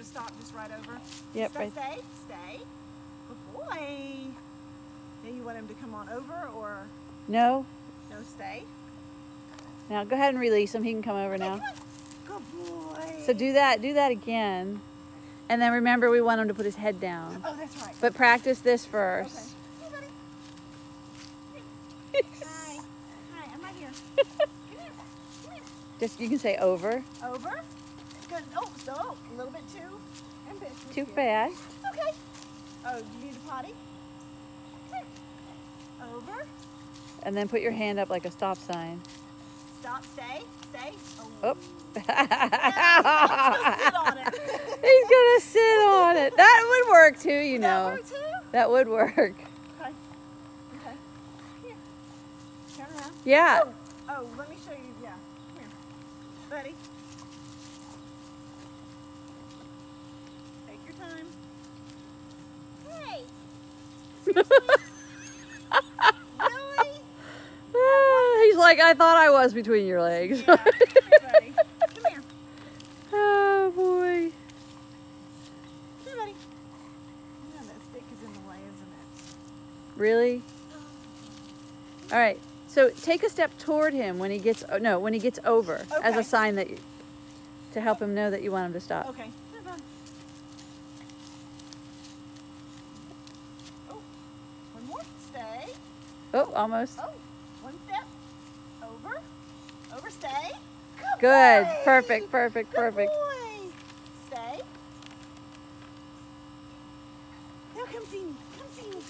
to stop just right over? Yep, Stay, right. stay, stay. Good boy. Now you want him to come on over or No? no, stay? Now go ahead and release him. He can come over now. Good boy. So do that, do that again. And then remember we want him to put his head down. Oh, that's right. But practice this first. Hey, buddy. Hi. Hi, I'm right here. Come here. Just you can say over. Over. Good. Oh, so a little bit too ambitious. Too fast. Okay. Oh, do you need a potty? Here. Over. And then put your hand up like a stop sign. Stop. Stay. Stay. Oh. oh. sit on it. He's gonna sit on it. That would work too, you know. Over too. That would work. Okay. Okay. Here. Turn around. Yeah. Oh, oh, let me show you. Yeah. Come here. Buddy. Take your time. Hey. Really? He's like, I thought I was between your legs. Yeah. Come here, buddy. Come here. oh boy. Buddy. Yeah, that stick is in the way, isn't it? Really? All right. So take a step toward him when he gets oh, no when he gets over as a sign that you, to help him know that you want him to stop. Okay. Oh, almost. Oh, one step. Over. Overstay. Good. Good. Boy. Perfect, perfect, Good perfect. Boy. Stay. Now come see me. Come see me.